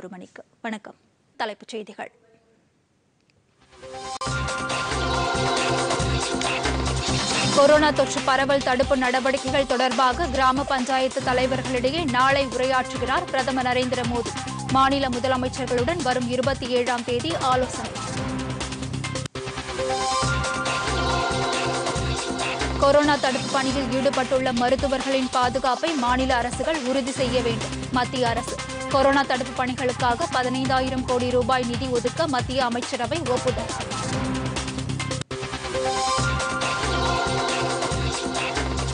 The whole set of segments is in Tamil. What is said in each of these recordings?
ஒரு மணிக்கு. வணக்கம். தலைப்புச் செய்திகள். கொரோனா தொற்று பரவல் தடுப்பு நடவடிக்கைகள் தொடர்பாக கிராம பஞ்சாயத்து தலைவர்களிடையே நாளை உரையாற்றுகிறார் பிரதமர் நரேந்திர மோடி. மாநில முதலமைச்சர்களுடன் வரும் இருபத்தி ஏழாம் தேதி ஆலோசனை. கொரோனா தடுப்பு பணியில் ஈடுபட்டுள்ள மருத்துவர்களின் பாதுகாப்பை மாநில அரசுகள் உறுதி செய்ய வேண்டும். மத்திய அரசு கொரோனா தடுப்பு பணிகளுக்காக பதினைந்தாயிரம் கோடி ரூபாய் நிதி ஒதுக்க மத்திய அமைச்சரவை ஒப்புதல்.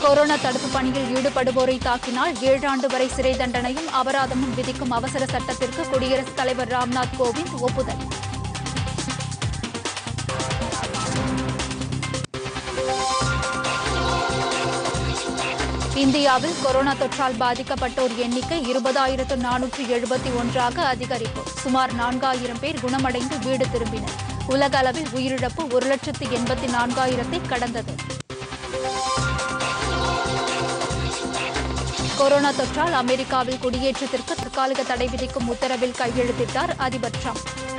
கொரோனா தடுப்பு பணியில் ஈடுபடுவோரை தாக்கினால் ஏழாண்டு வரை சிறை தண்டனையும் அபராதமும் விதிக்கும் அவசர சட்டத்திற்கு குடியரசுத் தலைவர் ராம்நாத் கோவிந்த் ஒப்புதல். இந்தியாவில் கொரோனா தொற்றால் பாதிக்கப்பட்டோர் எண்ணிக்கை இருபதாயிரத்து நானூற்று எழுபத்தி ஒன்றாக அதிகரிப்பு. சுமார் நான்காயிரம் பேர் குணமடைந்து வீடு திரும்பினர். உலக அளவில் உயிரிழப்பு ஒரு லட்சத்து எண்பத்தி நான்காயிரத்தை கடந்தது. கொரோனா தொற்றால் அமெரிக்காவில் குடியேற்றத்திற்கு தற்காலிக தடை விதிக்கும் உத்தரவில் கையெழுத்திட்டார் அதிபர் டிரம்ப்.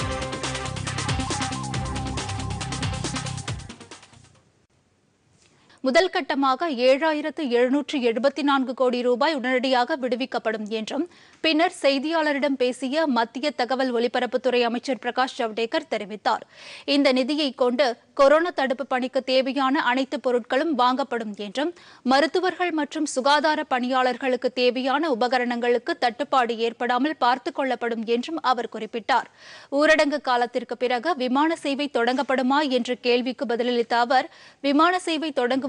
முதல் கட்டமாக ஏழாயிரத்து எழுநூற்று எழுபத்தி நான்கு கோடி ரூபாய் உடனடியாக விடுவிக்கப்படும் என்றும் பின்னர் செய்தியாளரிடம் பேசிய மத்திய தகவல் ஒலிபரப்புத்துறை அமைச்சர் பிரகாஷ் ஜவடேகர் தெரிவித்தார். இந்த நிதியை கொண்டு கொரோனா தடுப்பு பணிக்கு தேவையான அனைத்து பொருட்களும் வாங்கப்படும் என்றும் மருத்துவர்கள் மற்றும் சுகாதார பணியாளர்களுக்கு தேவையான உபகரணங்களுக்கு தட்டுப்பாடு ஏற்படாமல் பார்த்துக் கொள்ளப்படும் என்றும் அவர் குறிப்பிட்டார். ஊரடங்கு காலத்திற்கு பிறகு விமான சேவை தொடங்கப்படுமா என்ற கேள்விக்கு பதிலளித்த அவர் விமான சேவை தொடங்குவது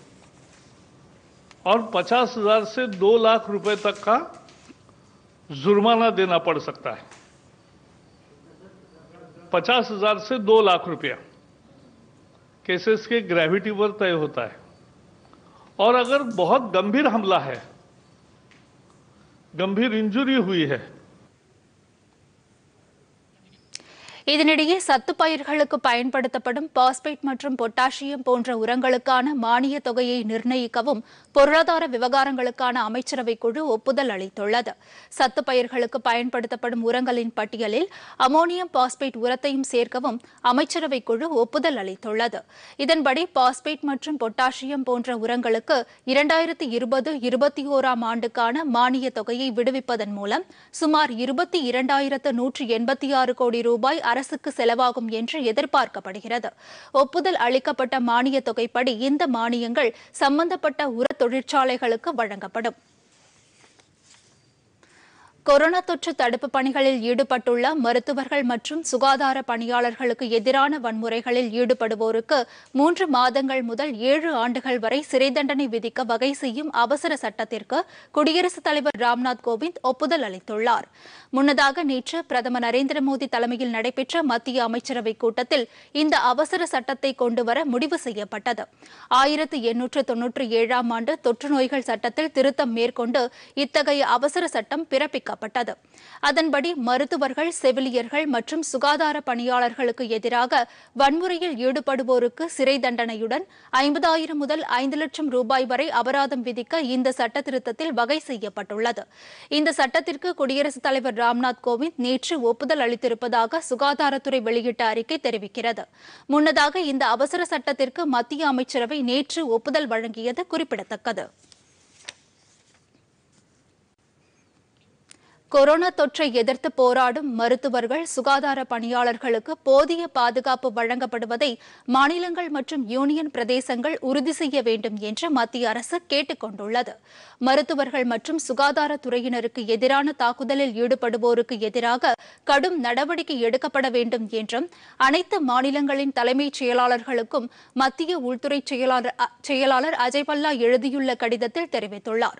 और पचास हज़ार से दो लाख रुपए तक का जुर्माना देना पड़ सकता है। पचास हज़ार से दो लाख रुपया। केसेस के ग्रेविटी पर तय होता है। और अगर बहुत गंभीर हमला है, गंभीर इंजुरी हुई है இதனிடையே சத்து பயிர்களுக்கு பயன்படுத்தப்படும் பாஸ்பேட் மற்றும் பொட்டாசியம் போன்ற உரங்களுக்கான மானிய தொகையை நிர்ணயிக்கவும் பொருளாதார விவகாரங்களுக்கான அமைச்சரவை குழு ஒப்புதல் அளித்துள்ளது. சத்து பயிர்களுக்கு பயன்படுத்தப்படும் உரங்களின் பட்டியலில் அமோனியம் பாஸ்பேட் உரத்தையும் சேர்க்கவும் அமைச்சரவை குழு ஒப்புதல் அளித்துள்ளது. இதன்படி பாஸ்பேட் மற்றும் பொட்டாசியம் போன்ற உரங்களுக்கு இரண்டாயிரத்தி இருபது இருபத்தி ஓராம் ஆண்டுக்கான மானிய தொகையை விடுவிப்பதன் மூலம் சுமார் இருபத்தி இரண்டாயிரத்து நூற்றி எண்பத்தி ஆறு கோடி ரூபாய் அரசுக்கு செலவாகும் என்று எதிர்பார்க்கப்படுகிறது. ஒப்புதல் அளிக்கப்பட்ட மானிய தொகைப்படி இந்த மானியங்கள் சம்பந்தப்பட்ட உர தொழிற்சாலைகளுக்கு வழங்கப்படும். கொரோனா தொற்று தடுப்பு பணிகளில் ஈடுபட்டுள்ள மருத்துவர்கள் மற்றும் சுகாதார பணியாளர்களுக்கு எதிரான வன்முறைகளில் ஈடுபடுவோருக்கு மூன்று மாதங்கள் முதல் ஏழு ஆண்டுகள் வரை சிறை தண்டனை விதிக்க வகை செய்யும் அவசர சட்டத்திற்கு குடியரசுத் தலைவர் ராம்நாத் கோவிந்த் ஒப்புதல் அளித்துள்ளார். முன்னதாக நேற்று பிரதமர் நரேந்திர மோடி தலைமையில் நடைபெற்ற மத்திய அமைச்சரவைக் கூட்டத்தில் இந்த அவசர சட்டத்தை கொண்டுவர முடிவு செய்யப்பட்டது. ஆயிரத்து எண்ணூற்று தொன்னூற்று ஏழாம் ஆண்டு தொற்று நோய்கள் சட்டத்தில் திருத்தம் மேற்கொண்டு இத்தகைய அவசர சட்டம் பிறப்பிக்க பிறப்பிக்கப்பட்டது அதன்படி மருத்துவர்கள் செவிலியர்கள் மற்றும் சுகாதார பணியாளர்களுக்கு எதிராக வன்முறையில் ஈடுபடுவோருக்கு சிறை தண்டனையுடன் ஐம்பதாயிரம் முதல் ஐந்து லட்சம் ரூபாய் வரை அபராதம் விதிக்க இந்த சட்டத்திருத்தத்தில் வகை செய்யப்பட்டுள்ளது. இந்த சட்டத்திற்கு குடியரசுத் தலைவர் ராம்நாத் கோவிந்த் நேற்று ஒப்புதல் அளித்திருப்பதாக சுகாதாரத்துறை வெளியிட்ட அறிக்கை தெரிவிக்கிறது. முன்னதாக இந்த அவசர சட்டத்திற்கு மத்திய அமைச்சரவை நேற்று ஒப்புதல் வழங்கியது குறிப்பிடத்தக்கது. கொரோனா தொற்றை எதிர்த்து போராடும் மருத்துவர்கள் சுகாதார பணியாளர்களுக்கு போதிய பாதுகாப்பு வழங்கப்படுவதை மாநிலங்கள் மற்றும் யூனியன் பிரதேசங்கள் உறுதி செய்ய வேண்டும் என்று மத்திய அரசு கேட்டுக் கொண்டுள்ளது மருத்துவர்கள் மற்றும் சுகாதாரத்துறையினருக்கு எதிரான தாக்குதலில் ஈடுபடுவோருக்கு எதிராக கடும் நடவடிக்கை எடுக்கப்பட வேண்டும் என்றும் அனைத்து மாநிலங்களின் தலைமைச் செயலாளர்களுக்கும் மத்திய உள்துறை செயலாளர் அஜய்பல்லா அஜய் பல்லா எழுதியுள்ள கடிதத்தில் தெரிவித்துள்ளார்.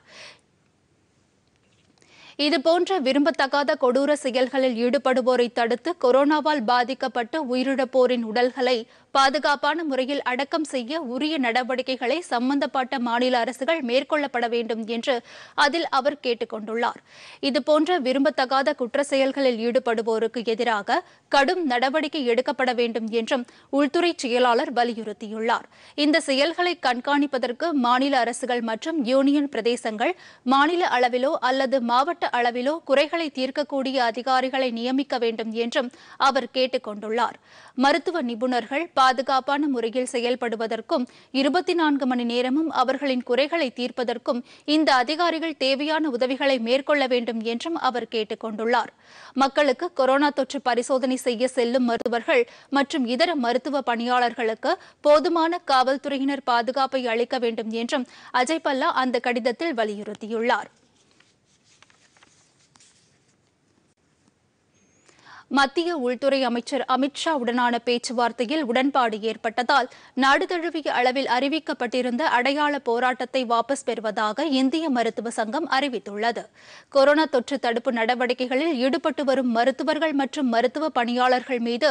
இதுபோன்ற விரும்பத்தகாத கொடூர செயல்களில் ஈடுபடுவோரை தடுத்து கொரோனாவால் பாதிக்கப்பட்டு உயிரிழப்போரின் உடல்களை பாதுகாப்பான முறையில் அடக்கம் செய்ய உரிய நடவடிக்கைகளை சம்பந்தப்பட்ட மாநில அரசுகள் மேற்கொள்ளப்பட வேண்டும் என்று அதில் அவர் கேட்டுக் கொண்டுள்ளார் இதுபோன்ற விரும்பத்தகாத குற்ற செயல்களில் ஈடுபடுவோருக்கு எதிராக கடும் நடவடிக்கை எடுக்கப்பட வேண்டும் என்றும் உள்துறை செயலாளர் வலியுறுத்தியுள்ளார். இந்த செயல்களை கண்காணிப்பதற்கு மாநில அரசுகள் மற்றும் யூனியன் பிரதேசங்கள் மாநில அளவிலோ அல்லது மாவட்ட அளவிலோ குறைகளை தீர்க்கக்கூடிய அதிகாரிகளை நியமிக்க வேண்டும் என்றும் அவர் கேட்டுக் கொண்டுள்ளார் மருத்துவ நிபுணர்கள் பாதுகாப்பான முறையில் செயல்படுவதற்கும் இருபத்தி நான்கு மணி நேரமும் அவர்களின் குறைகளை தீர்ப்பதற்கும் இந்த அதிகாரிகள் தேவையான உதவிகளை மேற்கொள்ள வேண்டும் என்றும் அவர் கேட்டுக் கொண்டுள்ளார். மக்களுக்கு கொரோனா தொற்று பரிசோதனை செய்ய செல்லும் மருத்துவர்கள் மற்றும் இதர மருத்துவ பணியாளர்களுக்கு போதுமான காவல்துறையினர் பாதுகாப்பை அளிக்க வேண்டும் என்றும் அஜய் பல்லா அந்த கடிதத்தில் வலியுறுத்தியுள்ளார். மத்திய உள்துறை அமைச்சர் அமித்ஷா உடனான பேச்சுவார்த்தையில் உடன்பாடு ஏற்பட்டதால் நாடு தழுவிய அளவில் அறிவிக்கப்பட்டிருந்த அடையாள போராட்டத்தை வாபஸ் பெறுவதாக இந்திய மருத்துவ சங்கம் அறிவித்துள்ளது. கொரோனா தொற்று தடுப்பு நடவடிக்கைகளில் ஈடுபட்டு வரும் மருத்துவர்கள் மற்றும் மருத்துவ பணியாளர்கள் மீது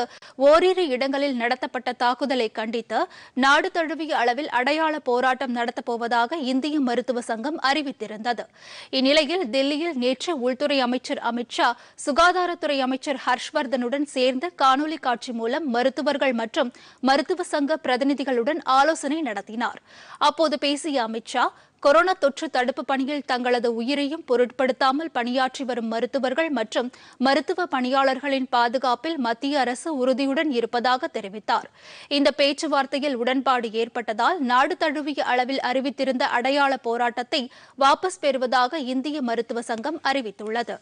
ஓரிரு இடங்களில் நடத்தப்பட்ட தாக்குதலை கண்டித்து நாடு தழுவிய அளவில் அடையாள போராட்டம் நடத்தப்போவதாக இந்திய மருத்துவ சங்கம் அறிவித்திருந்தது. இந்நிலையில் தில்லியில் நேற்று உள்துறை அமைச்சர் அமித்ஷா சுகாதாரத்துறை அமைச்சர் ஹர்ஷ் ஹர்ஷ்வர்தனுடன் சேர்ந்து காணொலி காட்சி மூலம் மருத்துவர்கள் மற்றும் மருத்துவ சங்க பிரதிநிதிகளுடன் ஆலோசனை நடத்தினார். அப்போது பேசிய அமித்ஷா கொரோனா தொற்று தடுப்பு பணியில் தங்களது உயிரையும் பொருட்படுத்தாமல் பணியாற்றி வரும் மருத்துவர்கள் மற்றும் மருத்துவ பணியாளர்களின் பாதுகாப்பில் மத்திய அரசு உறுதியுடன் இருப்பதாக தெரிவித்தார். இந்த பேச்சுவார்த்தையில் உடன்பாடு ஏற்பட்டதால் நாடு தழுவிய அளவில் அறிவித்திருந்த அடையாள போராட்டத்தை வாபஸ் பெறுவதாக இந்திய மருத்துவ சங்கம் அறிவித்துள்ளது.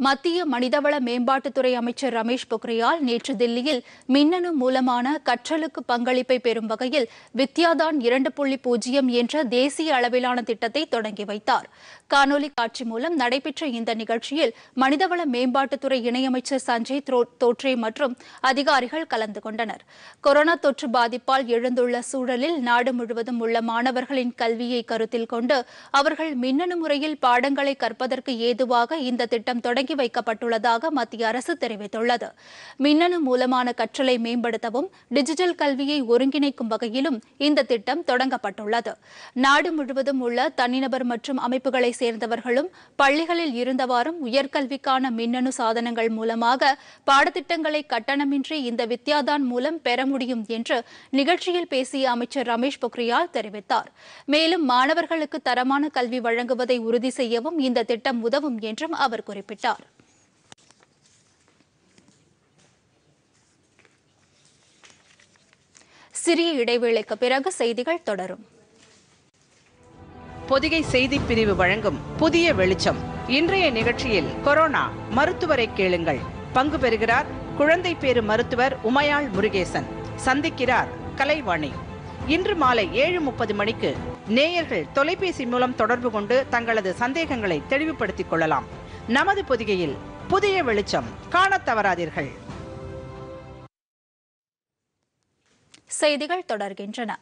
மத்திய மனிதவள மேம்பாட்டுத்துறை அமைச்சர் ரமேஷ் பொக்ரியால் நேற்று தில்லியில் மின்னணு மூலமான கற்றலுக்கு பங்களிப்பை பெறும் வகையில் வித்யாதான் இரண்டு புள்ளி பூஜ்ஜியம் என்ற தேசிய அளவிலான திட்டத்தை தொடங்கி வைத்தார். காணொலி காட்சி மூலம் நடைபெற்ற இந்த நிகழ்ச்சியில் மனிதவள மேம்பாட்டுத்துறை இணையமைச்சர் சஞ்சய் த்ரோ- தோட்ரே மற்றும் அதிகாரிகள் கலந்து கொண்டனர். கொரோனா தொற்று பாதிப்பால் எழுந்துள்ள சூழலில் நாடு முழுவதும் உள்ள மாணவர்களின் கல்வியை கருத்தில் கொண்டு அவர்கள் மின்னணு முறையில் பாடங்களை கற்பதற்கு ஏதுவாக இந்த திட்டம் தொடங்கி வைக்கப்பட்டுள்ளதாக மத்திய அரசு தெரிவித்துள்ளது. மின்னணு மூலமான கற்றலை மேம்படுத்தவும் டிஜிட்டல் கல்வியை ஒருங்கிணைக்கும் வகையிலும் இந்த திட்டம் தொடங்கப்பட்டுள்ளது. நாடு முழுவதும் உள்ள தனிநபர் மற்றும் அமைப்புகளை சேர்ந்தவர்களும் பள்ளிகளில் இருந்தவாறும் உயர்கல்விக்கான மின்னணு சாதனங்கள் மூலமாக பாடத்திட்டங்களை கட்டணமின்றி இந்த வித்யாதான் மூலம் பெற முடியும் என்று நிகழ்ச்சியில் பேசிய அமைச்சர் ரமேஷ் பொக்ரியால் தெரிவித்தார். மேலும் மாணவர்களுக்கு தரமான கல்வி வழங்குவதை உறுதி செய்யவும் இந்த திட்டம் உதவும் என்றும் அவர் குறிப்பிட்டார். சிறிய இடைவேளைக்கு பிறகு செய்திகள் தொடரும். பொதிகை செய்தி பிரிவு வழங்கும் புதிய வெளிச்சம். இன்றைய நிகழ்ச்சியில் கொரோனா மருத்துவரை கேளுங்கள். பங்கு பெறுகிறார் குழந்தை பேறு மருத்துவர் உமையாள் முருகேசன். சந்திக்கிறார் கலைவாணி. இன்று மாலை ஏழு முப்பது மணிக்கு நேயர்கள் தொலைபேசி மூலம் தொடர்பு கொண்டு தங்களது சந்தேகங்களை தெளிவுபடுத்திக் கொள்ளலாம். நமது பொதிகையில் புதிய வெளிச்சம். காணத் தவறாதீர்கள். செய்திகள் தொடர்கின்றன.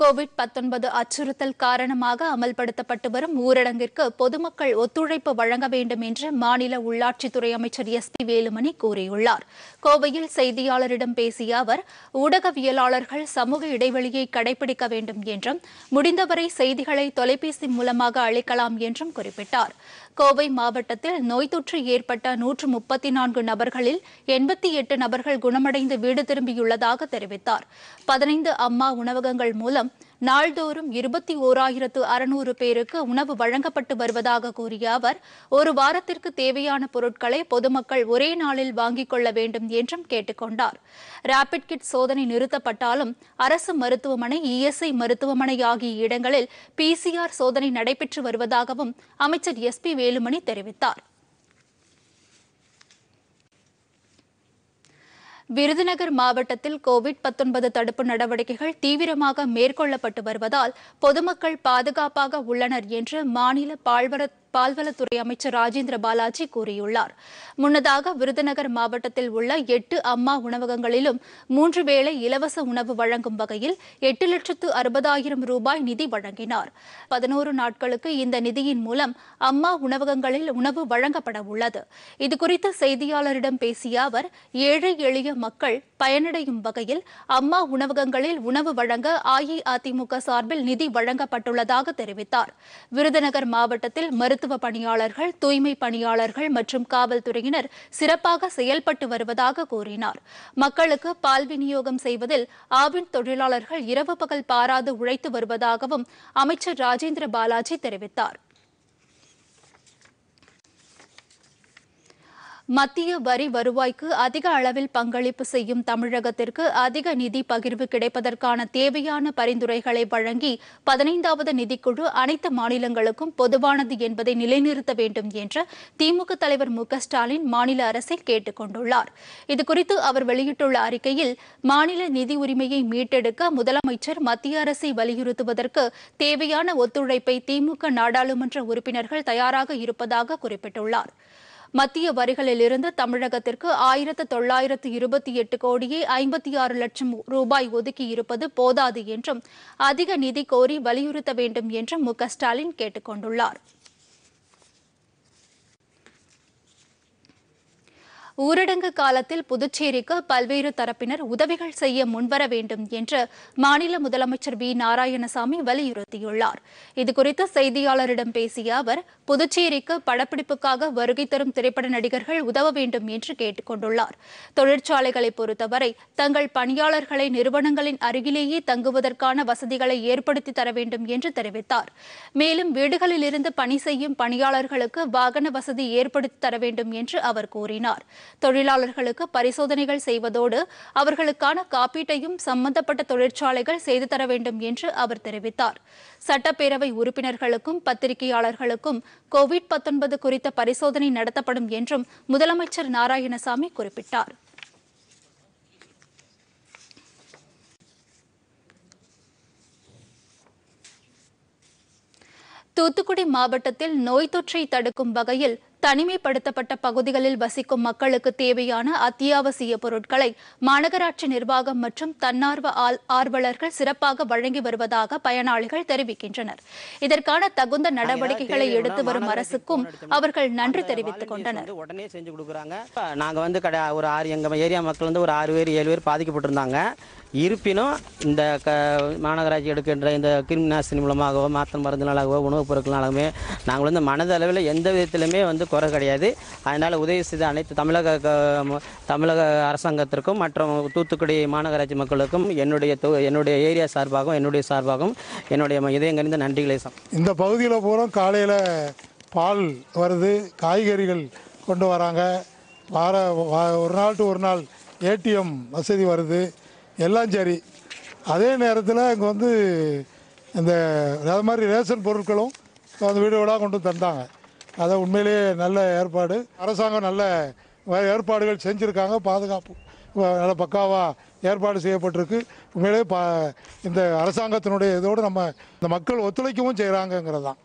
கோவிட் 19 அச்சுறுத்தல் காரணமாக அமல்படுத்தப்பட்டு வரும் ஊரடங்கிற்கு பொதுமக்கள் ஒத்துழைப்பு வழங்க வேண்டும் என்று மாநில உள்ளாட்சித்துறை அமைச்சர் எஸ் பி வேலுமணி கூறியுள்ளார். கோவையில் செய்தியாளரிடம் பேசிய அவர் ஊடகவியலாளர்கள் சமூக இடைவெளியை கடைபிடிக்க வேண்டும் என்றும் முடிந்தவரை செய்திகளை தொலைபேசி மூலமாக அளிக்கலாம் என்றும் குறிப்பிட்டார். கோவை மாவட்டத்தில் நோய் தொற்று ஏற்பட்ட நூற்று முப்பத்தி நான்கு நபர்களில் எண்பத்தி எட்டு நபர்கள் குணமடைந்து வீடு திரும்பியுள்ளதாக தெரிவித்தார். பதினைந்து அம்மா உணவகங்கள் மூலம் நாள்தோறும் இருபத்தி ஓராயிரத்து அறுநூறு பேருக்கு உணவு வழங்கப்பட்டு வருவதாக கூறிய அவர் ஒரு வாரத்திற்கு தேவையான பொருட்களை பொதுமக்கள் ஒரே நாளில் வாங்கிக் கொள்ள வேண்டும் என்றும் கேட்டுக்கொண்டார் ரேபிட் கிட் சோதனை நிறுத்தப்பட்டாலும் அரசு மருத்துவமனை இஎஸ்ஐ மருத்துவமனை ஆகிய இடங்களில் பிசிஆர் சோதனை நடைபெற்று வருவதாகவும் அமைச்சர் எஸ் பி வேலுமணி தெரிவித்தார். விருதுநகர் மாவட்டத்தில் கோவிட் 19 தடுப்பு நடவடிக்கைகள் தீவிரமாக மேற்கொள்ளப்பட்டு வருவதால் பொதுமக்கள் பாதுகாப்பாக உள்ளனர் என்று மாநில பால்வள பால்வளத்துறை அமைச்சர் ராஜேந்திர பாலாஜி கூறியுள்ளார். முன்னதாக விருதுநகர் மாவட்டத்தில் உள்ள எட்டு அம்மா உணவகங்களிலும் மூன்று வேளை இலவச உணவு வழங்கும் வகையில் எட்டு லட்சத்து அறுபதாயிரம் ரூபாய் நிதி வழங்கினார். பதினோரு நாட்களுக்கு இந்த நிதியின் மூலம் அம்மா உணவகங்களில் உணவு வழங்கப்பட உள்ளது. இதுகுறித்து செய்தியாளரிடம் பேசிய அவர் ஏழை எளிய மக்கள் பயனடையும் வகையில் அம்மா உணவகங்களில் உணவு வழங்க அஇஅதிமுக சார்பில் நிதி வழங்கப்பட்டுள்ளதாக தெரிவித்தார். விருதுநகர் மாவட்டத்தில் மருத்துவ பணியாளர்கள் தூய்மை பணியாளர்கள் மற்றும் காவல்துறையினர் சிறப்பாக செயல்பட்டு வருவதாக கூறினார். மக்களுக்கு பால் விநியோகம் செய்வதில் ஆவின் தொழிலாளர்கள் இரவு பகல் பாராது உழைத்து வருவதாகவும் அமைச்சர் ராஜேந்திர பாலாஜி தெரிவித்தார். மத்திய வரி வருவாய்க்கு அதிக அளவில் பங்களிப்பு செய்யும் தமிழகத்திற்கு அதிக நிதி பகிர்வு கிடைப்பதற்கான தேவையான பரிந்துரைகளை வழங்கி பதினைந்தாவது நிதிக்குழு அனைத்து மாநிலங்களுக்கும் பொதுவானது என்பதை நிலைநிறுத்த வேண்டும் என்று திமுக தலைவர் மு ஸ்டாலின் மாநில அரசை கேட்டுக் கொண்டுள்ளார் இதுகுறித்து அவர் வெளியிட்டுள்ள அறிக்கையில் மாநில நிதி உரிமையை மீட்டெடுக்க முதலமைச்சர் மத்திய அரசை வலியுறுத்துவதற்கு தேவையான ஒத்துழைப்பை திமுக நாடாளுமன்ற உறுப்பினர்கள் தயாராக இருப்பதாக குறிப்பிட்டுள்ளார். மத்திய வரிகளிலிருந்து தமிழகத்திற்கு ஆயிரத்து தொள்ளாயிரத்து இருபத்தி எட்டு கோடியே ஐம்பத்தி ஆறு லட்சம் ரூபாய் ஒதுக்கி இருப்பது போதாது என்றும் அதிக நிதி கோரி வலியுறுத்த வேண்டும் என்றும் மு க ஸ்டாலின் கேட்டுக் கொண்டுள்ளாா் ஊரடங்கு காலத்தில் புதுச்சேரிக்கு பல்வேறு தரப்பினர் உதவிகள் செய்ய முன்வர வேண்டும் என்று மாநில முதலமைச்சர் வி. நாராயணசாமி வலியுறுத்தியுள்ளார். இதுகுறித்து செய்தியாளரிடம் பேசிய அவர் புதுச்சேரிக்கு படப்பிடிப்புக்காக வருகை தரும் திரைப்பட நடிகர்கள் உதவ வேண்டும் என்று கேட்டுக் கொண்டுள்ளார் தொழிற்சாலைகளை பொறுத்தவரை தங்கள் பணியாளர்களை நிறுவனங்களின் அருகிலேயே தங்குவதற்கான வசதிகளை ஏற்படுத்தி தர வேண்டும் என்று தெரிவித்தார். மேலும் வீடுகளிலிருந்து பணி செய்யும் பணியாளர்களுக்கு வாகன வசதி ஏற்படுத்தி தர வேண்டும் என்று அவர் கூறினார். தொழிலாளர்களுக்கு பரிசோதனைகள் செய்வதோடு அவர்களுக்கான காப்பீட்டையும் சம்பந்தப்பட்ட தொழிற்சாலைகள் செய்து தர வேண்டும் என்று அவர் தெரிவித்தார். சட்டப்பேரவை உறுப்பினர்களுக்கும் பத்திரிகையாளர்களுக்கும் கோவிட் குறித்த பரிசோதனை நடத்தப்படும் என்றும் முதலமைச்சர் நாராயணசாமி குறிப்பிட்டார். தூத்துக்குடி மாவட்டத்தில் நோய் தொற்றை தடுக்கும் வகையில் தனிமைப்படுத்தப்பட்ட பகுதிகளில் வசிக்கும் மக்களுக்கு தேவையான அத்தியாவசிய பொருட்களை மாநகராட்சி நிர்வாகம் மற்றும் தன்னார்வ ஆள்- ஆர்வலர்கள் சிறப்பாக வழங்கி வருவதாக பயனாளிகள் தெரிவிக்கின்றனர். இதற்கான தகுந்த நடவடிக்கைகளை எடுத்து வரும் அரசுக்கும் அவர்கள் நன்றி தெரிவித்துக் கொண்டனர். உடனே செஞ்சு கொடுக்குறாங்க. நாங்கள் வந்து ஒரு ஆறு எங்கள் ஏரியா மக்கள் வந்து ஒரு ஆறு பேர் ஏழு பேர் பாதிக்கப்பட்டிருந்தாங்க. இருப்பினும் இந்த க மாநகராட்சி எடுக்கின்ற இந்த கிருமி நாசினி மூலமாகவோ மாத்திரை மருந்துனாலாகவோ உணவுப் பொருட்களாலுமே நாங்கள் வந்து மனதளவில் எந்த விதத்திலுமே வந்து குறை கிடையாது. அதனால் உதவி செய்த அனைத்து தமிழக க- தமிழக அரசாங்கத்திற்கும் மற்றும் தூத்துக்குடி மாநகராட்சி மக்களுக்கும் என்னுடைய தொ- என்னுடைய ஏரியா சார்பாகவும் என்னுடைய சார்பாகவும் என்னுடைய ம- இதயங்கறிந்த நன்றிகளை சம். இந்த பகுதியில் பூரா காலையில் பால் வருது காய்கறிகள் கொண்டு வராங்க. வார வா- ஒரு நாள் டு ஒரு நாள் ஏடிஎம் வசதி வருது. எல்லாம் சரி. அதே நேரத்தில் இங்கே வந்து இந்த அது மாதிரி ரேஷன் பொருட்களும் அந்த வீடு வீடாக கொண்டு தந்தாங்க. அதை உண்மையிலேயே நல்ல ஏற்பாடு. அரசாங்கம் நல்ல ஏற்பாடுகள் செஞ்சுருக்காங்க. பாதுகாப்பு நல்ல பக்காவாக ஏற்பாடு செய்யப்பட்டிருக்கு. உண்மையிலேயே பா இந்த அரசாங்கத்தினுடைய இதோடு நம்ம இந்த மக்கள் ஒத்துழைக்கவும் செய்கிறாங்கங்கிறது தான்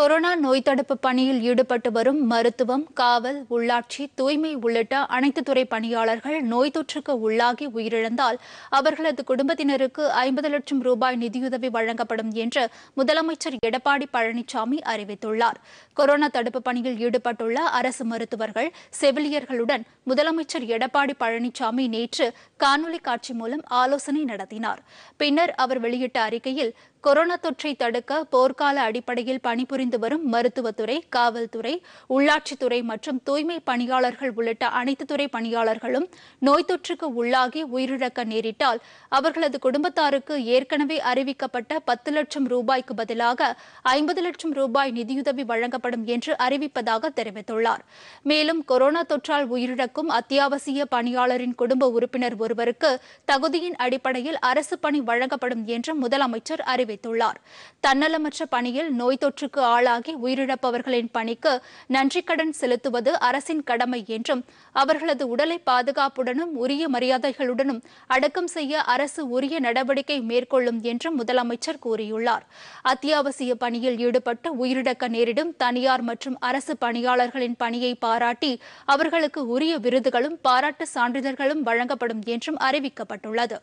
கொரோனா நோய் தடுப்பு பணியில் ஈடுபட்டு வரும் மருத்துவம் காவல் உள்ளாட்சி தூய்மை உள்ளிட்ட அனைத்து துறை பணியாளர்கள் நோய் தொற்றுக்கு உள்ளாகி உயிரிழந்தால் அவர்களது குடும்பத்தினருக்கு ஐம்பது லட்சம் ரூபாய் நிதியுதவி வழங்கப்படும் என்று முதலமைச்சர் எடப்பாடி பழனிசாமி அறிவித்துள்ளார். கொரோனா தடுப்பு பணியில் ஈடுபட்டுள்ள அரசு மருத்துவர்கள் செவிலியர்களுடன் முதலமைச்சர் எடப்பாடி பழனிசாமி நேற்று காணொலி காட்சி மூலம் ஆலோசனை நடத்தினார். பின்னர் அவர் வெளியிட்ட அறிக்கையில் கொரோனா தொற்றை தடுக்க போர்க்கால அடிப்படையில் பணிபுரிந்து வரும் மருத்துவத்துறை காவல்துறை உள்ளாட்சித்துறை மற்றும் தூய்மை பணியாளர்கள் உள்ளிட்ட அனைத்து துறை பணியாளர்களும் நோய் தொற்றுக்கு உள்ளாகி உயிரிழக்க நேரிட்டால் அவர்களது குடும்பத்தாருக்கு ஏற்கனவே அறிவிக்கப்பட்ட பத்து லட்சம் ரூபாய்க்கு பதிலாக ஐம்பது லட்சம் ரூபாய் நிதியுதவி வழங்கப்படும் என்று அறிவிப்பதாக தெரிவித்துள்ளார். மேலும் கொரோனா தொற்றால் உயிரிழக்கும் அத்தியாவசிய பணியாளரின் குடும்ப உறுப்பினர் ஒருவருக்கு தகுதியின் அடிப்படையில் அரசு பணி வழங்கப்படும் என்று முதலமைச்சர் தெரிவித்துள்ளார். தன்னலமற்ற பணியில் நோய் தொற்றுக்கு ஆளாகி உயிரிழப்பவர்களின் பணிக்கு நன்றிக்கடன் செலுத்துவது அரசின் கடமை என்றும் அவர்களது உடலை பாதுகாப்புடனும் உரிய மரியாதைகளுடனும் அடக்கம் செய்ய அரசு உரிய நடவடிக்கை மேற்கொள்ளும் என்றும் முதலமைச்சர் கூறியுள்ளார். அத்தியாவசிய பணியில் ஈடுபட்டு உயிரிழக்க நேரிடும் தனியார் மற்றும் அரசு பணியாளர்களின் பணியை பாராட்டி அவர்களுக்கு உரிய விருதுகளும் பாராட்டு சான்றிதழ்களும் வழங்கப்படும் என்றும் அறிவிக்கப்பட்டுள்ளது.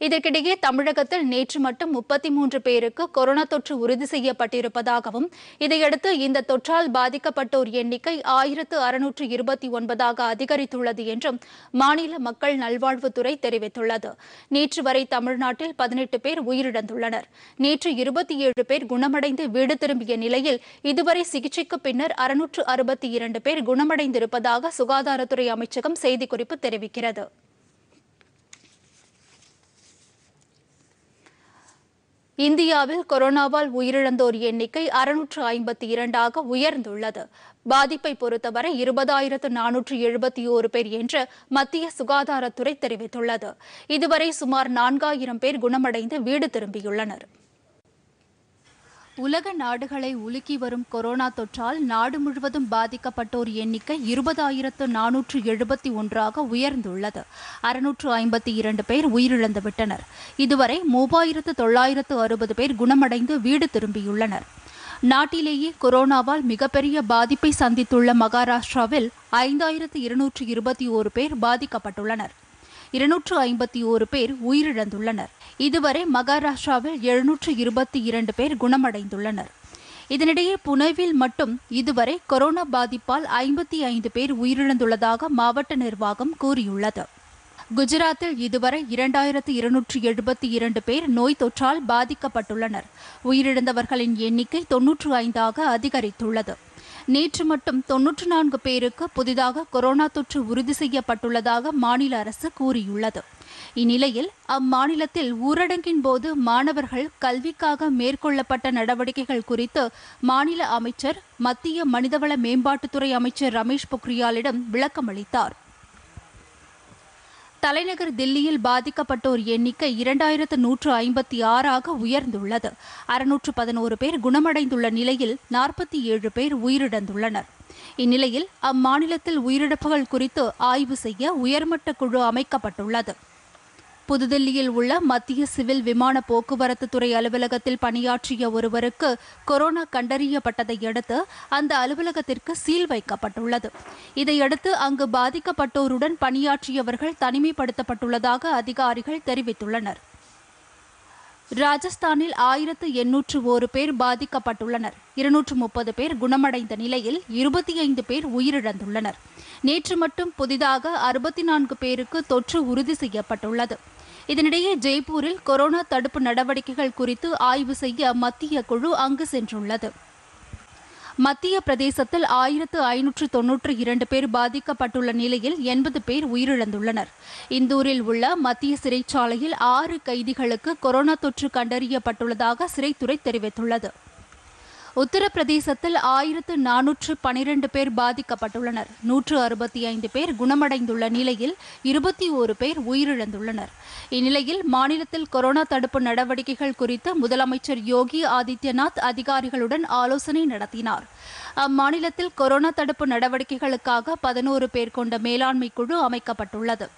இதற்கிடையே தமிழகத்தில் நேற்று மட்டும் முப்பத்தி மூன்று பேருக்கு கொரோனா தொற்று உறுதி செய்யப்பட்டிருப்பதாகவும் இதையடுத்து இந்த தொற்றால் பாதிக்கப்பட்டோர் எண்ணிக்கை ஆயிரத்து அறுநூற்று இருபத்தி ஒன்பதாக அதிகரித்துள்ளது என்றும் மாநில மக்கள் நல்வாழ்வுத்துறை தெரிவித்துள்ளது. நேற்று வரை தமிழ்நாட்டில் பதினெட்டு பேர் உயிரிழந்துள்ளனர். நேற்று இருபத்தி ஏழு பேர் குணமடைந்து வீடு திரும்பிய நிலையில் இதுவரை சிகிச்சைக்கு பின்னர் அறுநூற்று அறுபத்தி இரண்டு பேர் குணமடைந்திருப்பதாக சுகாதாரத்துறை அமைச்சகம் செய்திக்குறிப்பு தெரிவிக்கிறது. இந்தியாவில் கொரோனாவால் உயிரிழந்தோர் எண்ணிக்கை அறுநூற்று ஐம்பத்தி இரண்டாக உயர்ந்துள்ளது. பாதிப்பை பொறுத்தவரை இருபதாயிரத்து நானூற்று எழுபத்தி ஓரு பேர் என்று மத்திய சுகாதாரத்துறை தெரிவித்துள்ளது. இதுவரை சுமார் நான்காயிரம் பேர் குணமடைந்து வீடு திரும்பியுள்ளனர். உலக நாடுகளை உலுக்கி வரும் கொரோனா தொற்றால் நாடு முழுவதும் பாதிக்கப்பட்டோர் எண்ணிக்கை இருபதாயிரத்து நானூற்று எழுபத்தி ஒன்றாக உயர்ந்துள்ளது. அறுநூற்று ஐம்பத்தி இரண்டு பேர் உயிரிழந்துவிட்டனர். இதுவரை மூவாயிரத்து தொள்ளாயிரத்து அறுபது பேர் குணமடைந்து வீடு திரும்பியுள்ளனர். நாட்டிலேயே கொரோனாவால் மிகப்பெரிய பாதிப்பை சந்தித்துள்ள மகாராஷ்டிராவில் ஐந்தாயிரத்து இருநூற்று இருபத்தி ஓரு பேர் பாதிக்கப்பட்டுள்ளனர். இருநூற்று ஐம்பத்தி ஓரு பேர் உயிரிழந்துள்ளனர். இதுவரை மகாராஷ்டிராவில் எழுநூற்று இருபத்தி இரண்டு பேர் குணமடைந்துள்ளனர். இதனிடையே புனேவில் மட்டும் இதுவரை கொரோனா பாதிப்பால் ஐம்பத்தி ஐந்து பேர் உயிரிழந்துள்ளதாக மாவட்ட நிர்வாகம் கூறியுள்ளது. குஜராத்தில் இதுவரை இரண்டாயிரத்து இருநூற்று எழுபத்தி இரண்டு பேர் நோய் தொற்றால் பாதிக்கப்பட்டுள்ளனர். உயிரிழந்தவர்களின் எண்ணிக்கை தொன்னூற்று ஐந்தாக அதிகரித்துள்ளது. நேற்று மட்டும் தொன்னூற்று நான்கு பேருக்கு புதிதாக கொரோனா தொற்று உறுதி செய்யப்பட்டுள்ளதாக மாநில அரசு கூறியுள்ளது. இந்நிலையில் அம்மாநிலத்தில் ஊரடங்கின் போது மாணவர்கள் கல்விக்காக மேற்கொள்ளப்பட்ட நடவடிக்கைகள் குறித்து மாநில அமைச்சர் மத்திய மனிதவள மேம்பாட்டுத்துறை அமைச்சர் ரமேஷ் பொக்ரியாலிடம் விளக்கமளித்தார். தலைநகர் தில்லியில் பாதிக்கப்பட்டோர் எண்ணிக்கை இரண்டாயிரத்து நூற்று ஐம்பத்தி ஆறாக உயர்ந்துள்ளது. அறுநூற்று பதினோரு பேர் குணமடைந்துள்ள நிலையில் நாற்பத்தி ஏழு பேர் உயிரிழந்துள்ளனர். இந்நிலையில் அம்மாநிலத்தில் உயிரிழப்புகள் குறித்து ஆய்வு செய்ய உயர்மட்ட குழு அமைக்கப்பட்டுள்ளது. புதுதில்லியில் உள்ள மத்திய சிவில் விமான போக்குவரத்து துறை அலுவலகத்தில் பணியாற்றிய ஒருவருக்கு கொரோனா கண்டறியப்பட்டதை அடுத்து அந்த அலுவலகத்திற்கு சீல் வைக்கப்பட்டுள்ளது. இதையடுத்து அங்கு பாதிக்கப்பட்டோருடன் பணியாற்றியவர்கள் தனிமைப்படுத்தப்பட்டுள்ளதாக அதிகாரிகள் தெரிவித்துள்ளனர். ராஜஸ்தானில் ஆயிரத்து எண்ணூற்று ஒரு பேர் பாதிக்கப்பட்டுள்ளனர். இருநூற்று முப்பது பேர் குணமடைந்த நிலையில் இருபத்தி ஐந்து பேர் உயிரிழந்துள்ளனர். நேற்று மட்டும் புதிதாக அறுபத்தி நான்கு பேருக்கு தொற்று உறுதி செய்யப்பட்டுள்ளது. இதனிடையே ஜெய்ப்பூரில் கொரோனா தடுப்பு நடவடிக்கைகள் குறித்து ஆய்வு செய்ய மத்திய குழு அங்கு சென்றுள்ளது. மத்திய பிரதேசத்தில் ஆயிரத்து ஐநூற்று தொன்னூற்று இரண்டு பேர் பாதிக்கப்பட்டுள்ள நிலையில் எண்பது பேர் உயிரிழந்துள்ளனர். இந்தூரில் உள்ள மத்திய சிறைச்சாலையில் ஆறு கைதிகளுக்கு கொரோனா தொற்று கண்டறியப்பட்டுள்ளதாக சிறைத்துறை தெரிவித்துள்ளது. உத்தரப்பிரதேசத்தில் ஆயிரத்து நானூற்று பனிரெண்டு பேர் பாதிக்கப்பட்டுள்ளனர். நூற்று அறுபத்தி ஐந்து பேர் குணமடைந்துள்ள நிலையில் இருபத்தி ஓரு பேர் உயிரிழந்துள்ளனர். இந்நிலையில் மாநிலத்தில் கொரோனா தடுப்பு நடவடிக்கைகள் குறித்து முதலமைச்சர் யோகி ஆதித்யநாத் அதிகாரிகளுடன் ஆலோசனை நடத்தினார். அம்மாநிலத்தில் கொரோனா தடுப்பு நடவடிக்கைகளுக்காக பதினோரு பேர் கொண்ட மேலாண்மை குழு அமைக்கப்பட்டுள்ளது.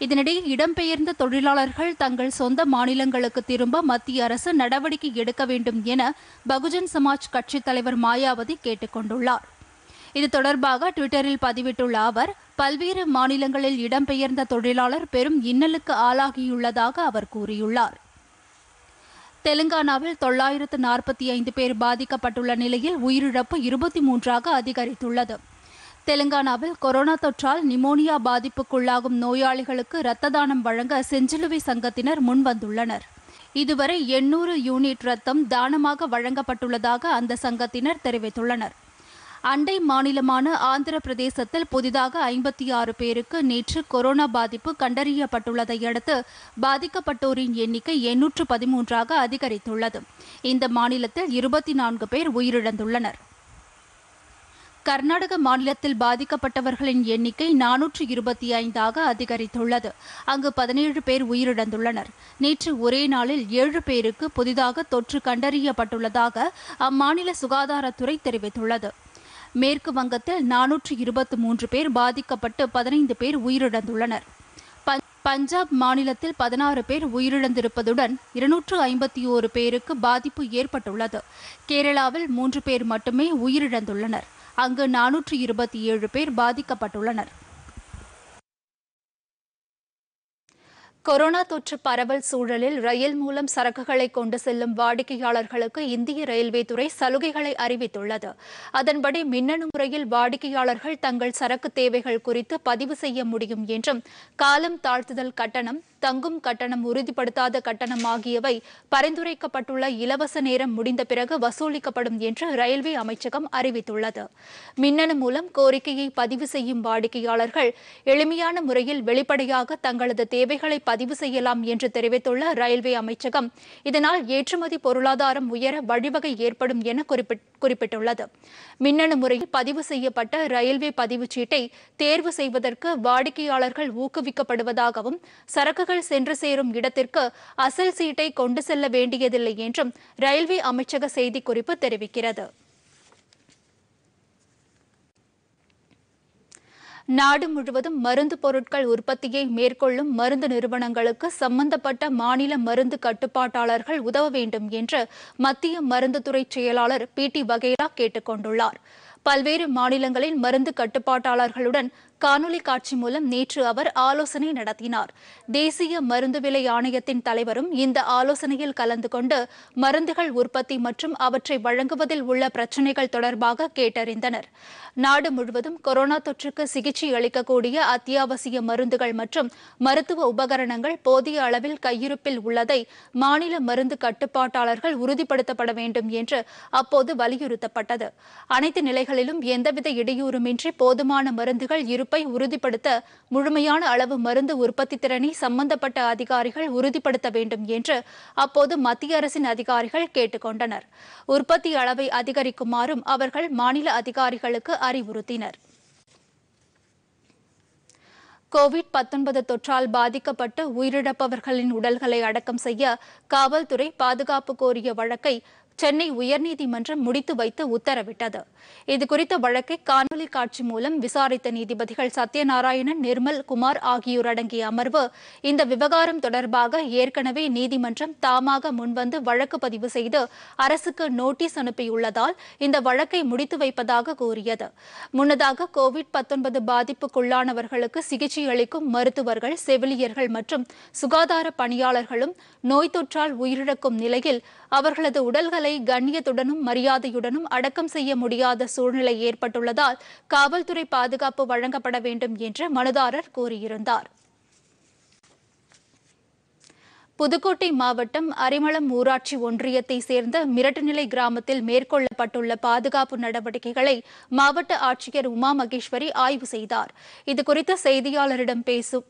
இதனிடையே இடம்பெயர்ந்த தொழிலாளர்கள் தங்கள் சொந்த மாநிலங்களுக்கு திரும்ப மத்திய அரசு நடவடிக்கை எடுக்க வேண்டும் என பகுஜன் சமாஜ் கட்சித் தலைவர் மாயாவதி கேட்டுக் கொண்டுள்ளார். இது தொடர்பாக ட்விட்டரில் பதிவிட்டுள்ள அவர் பல்வேறு மாநிலங்களில் இடம்பெயர்ந்த தொழிலாளர் பெரும் இன்னலுக்கு ஆளாகியுள்ளதாக அவர் கூறியுள்ளார். தெலுங்கானாவில் தொள்ளாயிரத்து நாற்பத்தி ஐந்து பேர் பாதிக்கப்பட்டுள்ள நிலையில் உயிரிழப்பு இருபத்தி மூன்றாக அதிகரித்துள்ளது. தெலுங்கானாவில் கொரோனா தொற்றால் நிமோனியா பாதிப்புக்குள்ளாகும் நோயாளிகளுக்கு இரத்த தானம் வழங்க செஞ்சிலுவை சங்கத்தினர் முன்வந்துள்ளனர். இதுவரை எண்ணூறு யூனிட் ரத்தம் தானமாக வழங்கப்பட்டுள்ளதாக அந்த சங்கத்தினர் தெரிவித்துள்ளனர். அண்டை மாநிலமான ஆந்திர பிரதேசத்தில் புதிதாக ஐம்பத்தி ஆறு பேருக்கு நேற்று கொரோனா பாதிப்பு கண்டறியப்பட்டுள்ளதை அடுத்து பாதிக்கப்பட்டோரின் எண்ணிக்கை எண்ணூற்று பதிமூன்றாக அதிகரித்துள்ளது. இந்த மாநிலத்தில் இருபத்தி நான்கு பேர் உயிரிழந்துள்ளனர். கர்நாடக மாநிலத்தில் பாதிக்கப்பட்டவர்களின் எண்ணிக்கை நானூற்று இருபத்தி ஐந்தாக அதிகரித்துள்ளது. அங்கு பதினேழு பேர் உயிரிழந்துள்ளனர். நேற்று ஒரே நாளில் ஏழு பேருக்கு புதிதாக தொற்று கண்டறியப்பட்டுள்ளதாக அம்மாநில சுகாதாரத்துறை தெரிவித்துள்ளது. மேற்கு வங்கத்தில் நானூற்று இருபத்தி மூன்று பேர் பாதிக்கப்பட்டு பதினைந்து பேர் உயிரிழந்துள்ளனர். பஞ்சாப் மாநிலத்தில் பதினாறு பேர் உயிரிழந்திருப்பதுடன் இருநூற்று ஐம்பத்தி ஓரு பேருக்கு பாதிப்பு ஏற்பட்டுள்ளது. கேரளாவில் மூன்று பேர் மட்டுமே உயிரிழந்துள்ளனர். அங்கு நானூற்று இருபத்தி ஏழு பேர் பாதிக்கப்பட்டுள்ளனர். கொரோனா தொற்று பரவல் சூழலில் ரயில் மூலம் சரக்குகளை கொண்டு செல்லும் வாடிக்கையாளர்களுக்கு இந்திய ரயில்வே துறை சலுகைகளை அறிவித்துள்ளது. அதன்படி மின்னணு முறையில் வாடிக்கையாளர்கள் தங்கள் சரக்கு தேவைகள் குறித்து பதிவு செய்ய முடியும் என்றும் காலம் தாழ்த்துதல் கட்டணம் தங்கும் கட்டணம் உறுதிப்படுத்தாத கட்டணம் ஆகியவை பரிந்துரைக்கப்பட்டுள்ள இலவச நேரம் முடிந்த பிறகு வசூலிக்கப்படும் என்று ரயில்வே அமைச்சகம் அறிவித்துள்ளது. மின்னணு மூலம் கோரிக்கையை பதிவு செய்யும் வாடிக்கையாளர்கள் எளிமையான முறையில் வெளிப்படையாக தங்களது தேவைகளை பதிவு செய்யலாம் என்று தெரிவித்துள்ள ரயில்வே அமைச்சகம் இதனால் ஏற்றுமதி பொருளாதாரம் உயர வழிவகை ஏற்படும் என குறிப்பிட்டுள்ளது. மின்னணு முறையில் பதிவு செய்யப்பட்ட ரயில்வே பதிவுச் சீட்டை தேர்வு செய்வதற்கு வாடிக்கையாளர்கள் ஊக்குவிக்கப்படுவதாகவும் சரக்குகள் சென்று சேரும் இடத்திற்கு அசல் சீட்டை கொண்டு செல்ல வேண்டியதில்லை என்றும் ரயில்வே அமைச்சக செய்திக்குறிப்பு தெரிவிக்கிறது. நாடு முழுவதும் மருந்து பொருட்கள் உற்பத்தியை மேற்கொள்ளும் மருந்து நிறுவனங்களுக்கு சம்பந்தப்பட்ட மாநில மருந்து கட்டுப்பாட்டாளர்கள் உதவ வேண்டும் என்று மத்திய மருந்துத்துறை செயலாளர் பி டி வகேலா கேட்டுக் கொண்டுள்ளார் பல்வேறு மாநிலங்களின் மருந்து கட்டுப்பாட்டாளர்களுடன் காணொலி காட்சி மூலம் நேற்று அவர் ஆலோசனை நடத்தினார். தேசிய மருந்து விலை ஆணையத்தின் தலைவரும் இந்த ஆலோசனையில் கலந்து கொண்டு மருந்துகள் உற்பத்தி மற்றும் அவற்றை வழங்குவதில் உள்ள பிரச்சினைகள் தொடர்பாக கேட்டறிந்தனர். நாடு முழுவதும் கொரோனா தொற்றுக்கு சிகிச்சை அளிக்கக்கூடிய அத்தியாவசிய மருந்துகள் மற்றும் மருத்துவ உபகரணங்கள் போதிய அளவில் கையிருப்பில் உள்ளதை மாநில மருந்து கட்டுப்பாட்டாளர்கள் உறுதிப்படுத்தப்பட வேண்டும் என்று அப்போது வலியுறுத்தப்பட்டது. அனைத்து நிலைகளிலும் எந்தவித இடையூறுமின்றி போதுமான மருந்துகள் இருப்பை இருப்பை உறுதிப்படுத்த முழுமையான அளவு மருந்து உற்பத்தி திறனை சம்பந்தப்பட்ட அதிகாரிகள் உறுதிப்படுத்த வேண்டும் என்று அப்போது மத்திய அரசின் அதிகாரிகள் கேட்டுக்கொண்டனர். உற்பத்தி அளவை அதிகரிக்குமாறும் அவர்கள் மாநில அதிகாரிகளுக்கு அறிவுறுத்தினர். கோவிட் 19 தொற்றால் பாதிக்கப்பட்டு உயிரிழப்பவர்களின் உடல்களை அடக்கம் செய்ய காவல்துறை பாதுகாப்பு கோரிய வழக்கை சென்னை உயர்நீதிமன்றம் முடித்து வைத்து உத்தரவிட்டது. இதுகுறித்த வழக்கை காணொலி காட்சி மூலம் விசாரித்த நீதிபதிகள் சத்யநாராயணன் நிர்மல் குமார் ஆகியோர் அடங்கிய அமர்வு இந்த விவகாரம் தொடர்பாக ஏற்கனவே நீதிமன்றம் தாமாக முன்வந்து வழக்கு பதிவு செய்து அரசுக்கு நோட்டீஸ் அனுப்பியுள்ளதால் இந்த வழக்கை முடித்து வைப்பதாக கூறியது. முன்னதாக கோவிட் 19 பாதிப்புக்குள்ளானவர்களுக்கு சிகிச்சை அளிக்கும் மருத்துவர்கள் செவிலியர்கள் மற்றும் சுகாதார பணியாளர்களும் நோய் தொற்றால் உயிரிழக்கும் நிலையில் அவர்களது உடல்களை கண்ணியத்துடனும் மரியாதையுடனும் அடக்கம் செய்ய முடியாத சூழ்நிலை ஏற்பட்டுள்ளதால் காவல்துறை பாதுகாப்பு வழங்கப்பட வேண்டும் என்று மனுதாரர் கூறியிருந்தார். புதுக்கோட்டை மாவட்டம் அரிமளம் ஊராட்சி ஒன்றியத்தை சேர்ந்த மிரட்டுநிலை கிராமத்தில் மேற்கொள்ளப்பட்டுள்ள பாதுகாப்பு நடவடிக்கைகளை மாவட்ட ஆட்சியர் உமா மகேஸ்வரி ஆய்வு செய்தார். இதுகுறித்து செய்தியாளரிடம்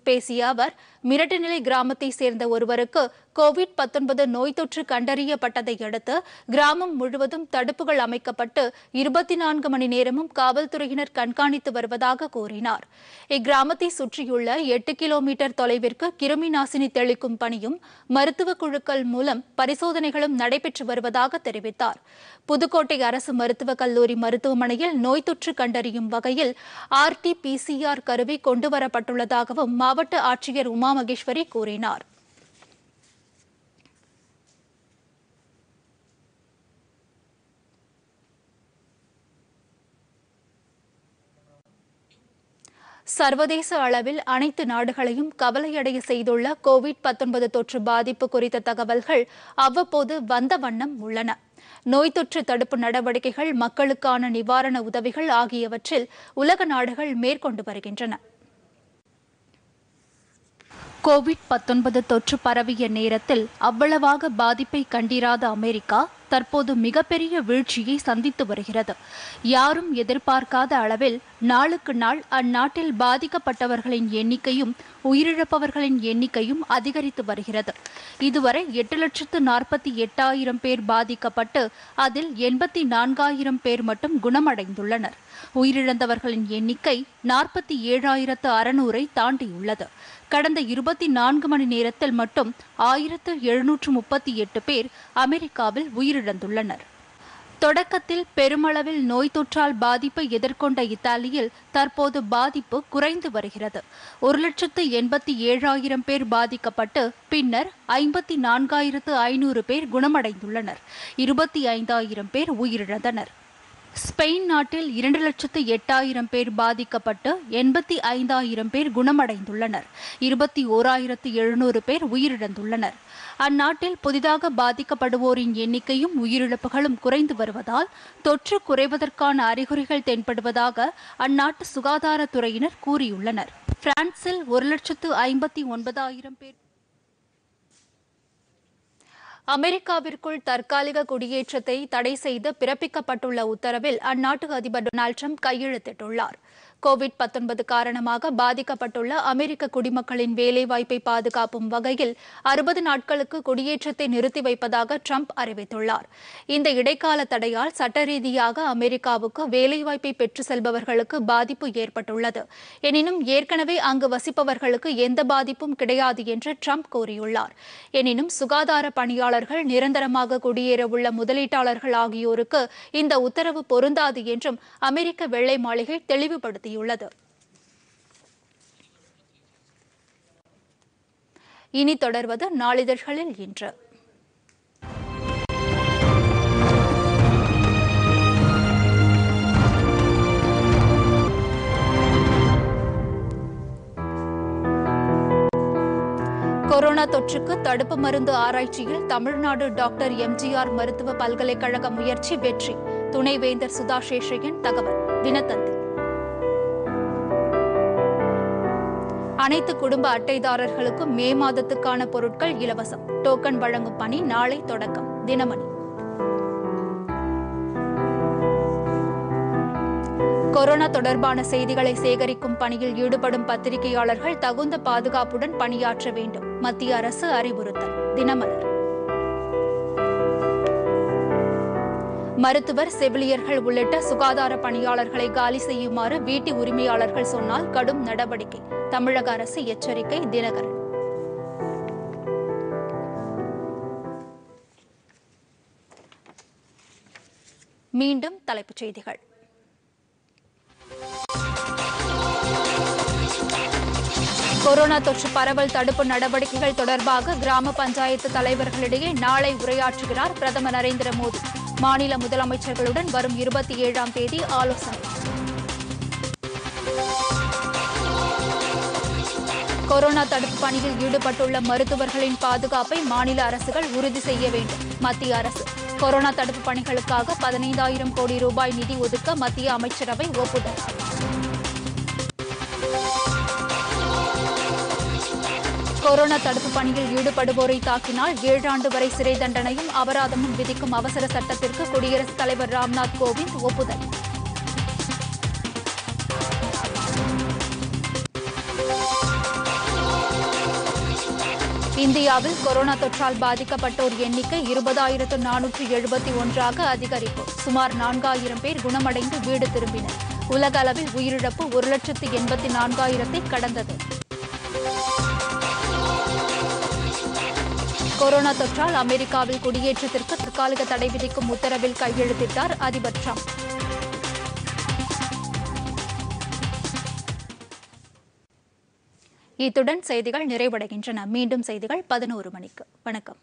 பேசிய அவர் மிரட்டுநிலை கிராமத்தை சேர்ந்த ஒருவருக்கு கோவிட் 19 நோய் தொற்று கண்டறியப்பட்டதை அடுத்து கிராமம் முழுவதும் தடுப்புகள் அமைக்கப்பட்டு இருபத்தி நான்கு மணி நேரமும் காவல்துறையினர் கண்காணித்து வருவதாக கூறினார். இக்கிராமத்தை சுற்றியுள்ள எட்டு கிலோமீட்டர் தொலைவிற்கு கிருமி நாசினி தெளிக்கும் பணியும் மருத்துவ குழுக்கள் மூலம் பரிசோதனைகளும் நடைபெற்று வருவதாக தெரிவித்தார். புதுக்கோட்டை அரசு மருத்துவக் கல்லூரி மருத்துவமனையில் நோய் தொற்று கண்டறியும் வகையில் ஆர்டி பிசிஆர் கருவி கொண்டுவரப்பட்டுள்ளதாகவும் மாவட்ட ஆட்சியர் உமா உமாமகேஸ்வரி கூறினார். சர்வதேச அளவில் அனைத்து நாடுகளையும் கவலையடைய செய்துள்ள கோவிட் 19 தொற்று பாதிப்பு குறித்த தகவல்கள் அவ்வப்போது வந்த வண்ணம் உள்ளன. நோய் தொற்று தடுப்பு நடவடிக்கைகள் மக்களுக்கான நிவாரண உதவிகள் ஆகியவற்றில் உலக நாடுகள் மேற்கொண்டு வருகின்றன. கோவிட் பத்தொன்பது தொற்று பரவிய நேரத்தில் அவ்வளவாக பாதிப்பை கண்டிராத அமெரிக்கா தற்போது மிகப்பெரிய வீழ்ச்சியை சந்தித்து வருகிறது. யாரும் எதிர்பார்க்காத அளவில் நாளுக்கு நாள் அந்நாட்டில் பாதிக்கப்பட்டவர்களின் எண்ணிக்கையும் உயிரிழப்பவர்களின் எண்ணிக்கையும் அதிகரித்து வருகிறது. இதுவரை எட்டு லட்சத்து நாற்பத்தி எட்டாயிரம் பேர் பாதிக்கப்பட்டு அதில் எண்பத்தி நான்காயிரம் பேர் மட்டும் குணமடைந்துள்ளனர். உயிரிழந்தவர்களின் எண்ணிக்கை நாற்பத்தி ஏழாயிரத்து அறுநூறை தாண்டியுள்ளது. கடந்த இருபத்தி நான்கு மணி நேரத்தில் மட்டும் ஆயிரத்து எழுநூற்று முப்பத்தி எட்டு பேர் அமெரிக்காவில் உயிரிழந்துள்ளனர். தொடக்கத்தில் பெருமளவில் நோய் தொற்றால் பாதிப்பை எதிர்கொண்ட இத்தாலியில் தற்போது பாதிப்பு குறைந்து வருகிறது. ஒரு லட்சத்து எண்பத்தி ஏழாயிரம் பேர் பாதிக்கப்பட்டு பின்னர் ஐம்பத்தி நான்காயிரத்து ஐநூறு பேர் குணமடைந்துள்ளனர். இருபத்தி ஐந்தாயிரம் பேர் உயிரிழந்தனர். ஸ்பெயின் நாட்டில் இரண்டு லட்சத்து எட்டாயிரம் பேர் பாதிக்கப்பட்டு எண்பத்தி ஐந்தாயிரம் பேர் குணமடைந்துள்ளனர். இருபத்தி ஓராயிரத்து எழுநூறு பேர் உயிரிழந்துள்ளனர். அந்நாட்டில் புதிதாக பாதிக்கப்படுவோரின் எண்ணிக்கையும் உயிரிழப்புகளும் குறைந்து வருவதால் தொற்று குறைவதற்கான அறிகுறிகள் தென்படுவதாக அந்நாட்டு சுகாதாரத்துறையினர் கூறியுள்ளனர். பிரான்சில் ஒரு லட்சத்து ஐம்பத்தி ஒன்பதாயிரம் பேர் அமெரிக்காவிற்குள் தற்காலிக குடியேற்றத்தை தடை செய்து பிறப்பிக்கப்பட்டுள்ள உத்தரவில் அந்நாட்டு அதிபர் டொனால்டு ட்ரம்ப் கையெழுத்திட்டுள்ளார். கோவிட் 19 காரணமாக பாதிக்கப்பட்டுள்ள அமெரிக்க குடிமக்களின் வேலைவாய்ப்பை பாதுகாப்பும் வகையில் அறுபது நாட்களுக்கு குடியேற்றத்தை நிறுத்தி வைப்பதாக ட்ரம்ப் அறிவித்துள்ளார். இந்த இடைக்கால தடையால் சட்ட ரீதியாக அமெரிக்காவுக்கு வேலைவாய்ப்பை பெற்று செல்பவர்களுக்கு பாதிப்பு ஏற்பட்டுள்ளது. எனினும் ஏற்கனவே அங்கு வசிப்பவர்களுக்கு எந்த பாதிப்பும் கிடையாது என்று ட்ரம்ப் கூறியுள்ளார். எனினும் சுகாதார பணியாளர்கள் நிரந்தரமாக குடியேறவுள்ள முதலீட்டாளர்கள் ஆகியோருக்கு இந்த உத்தரவு பொருந்தாது என்றும் அமெரிக்க வெள்ளை மாளிகை தெளிவுபடுத்தியுள்ளது இனி தொடர்வது நாளிதழ்களில் இன்று. கொரோனா தொற்றுக்கு தடுப்பு மருந்து ஆராய்ச்சியில் தமிழ்நாடு டாக்டர் எம்ஜிஆர் மருத்துவ பல்கலைக்கழக முயற்சி வெற்றி. துணைவேந்தர் சுதா சேஷையன் தகவல். தினத்தந்தி. அனைத்து குடும்ப அட்டைதாரர்களுக்கும் மே மாதத்துக்கான பொருட்கள் இலவசம். டோக்கன் வழங்கும் பணி நாளை தொடக்கம். தினமணி. கொரோனா தொடர்பான செய்திகளை சேகரிக்கும் பணியில் ஈடுபடும் பத்திரிகையாளர்கள் தகுந்த பாதுகாப்புடன் பணியாற்ற வேண்டும். மத்திய அரசு அறிவுறுத்தல். தினமலர். மருத்துவர் செவிலியர்கள் உள்ளிட்ட சுகாதார பணியாளர்களை காலி செய்யுமாறு வீட்டு உரிமையாளர்கள் சொன்னால் கடும் நடவடிக்கை. தமிழக அரசு எச்சரிக்கை தினகரன். மீண்டும் தலைப்புச் செய்திகள். கொரோனா தொற்று பரவல் தடுப்பு நடவடிக்கைகள் தொடர்பாக கிராம பஞ்சாயத்து தலைவர்களிடையே நாளை உரையாற்றுகிறார் பிரதமர் நரேந்திர மோடி. மாநில முதலமைச்சர்களுடன் வரும் இருபத்தி ஏழாம் தேதி ஆலோசனை. கொரோனா தடுப்பு பணியில் ஈடுபட்டுள்ள மருத்துவர்களின் பாதுகாப்பை மாநில அரசுகள் உறுதி செய்ய வேண்டும். மத்திய அரசு கொரோனா தடுப்பு பணிகளுக்காக பதினைந்தாயிரம் கோடி ரூபாய் நிதி ஒதுக்க மத்திய அமைச்சரவை ஒப்புதல். கொரோனா தடுப்பு பணியில் ஈடுபடுவோரை தாக்கினால் ஏழாண்டு வரை சிறை தண்டனையும் அபராதமும் விதிக்கும் அவசர சட்டத்திற்கு குடியரசுத் தலைவர் ராம்நாத் கோவிந்த் ஒப்புதல். இந்தியாவில் கொரோனா தொற்றால் பாதிக்கப்பட்டோர் எண்ணிக்கை இருபதாயிரத்து நானூற்று எழுபத்தி ஒன்றாக அதிகரிப்பு. சுமார் நான்காயிரம் பேர் குணமடைந்து வீடு திரும்பினர். உலக அளவில் உயிரிழப்பு ஒரு லட்சத்து எண்பத்தி நான்காயிரத்தை கடந்தது. கொரோனா தொற்றால் அமெரிக்காவில் குடியேற்றத்திற்கு தற்காலிக தடை விதிக்கும் உத்தரவில் கையெழுத்திட்டார் அதிபர் டிரம்ப். இத்துடன் செய்திகள் நிறைவடைகின்றன. மீண்டும் செய்திகள் பதினோரு மணிக்கு. வணக்கம்.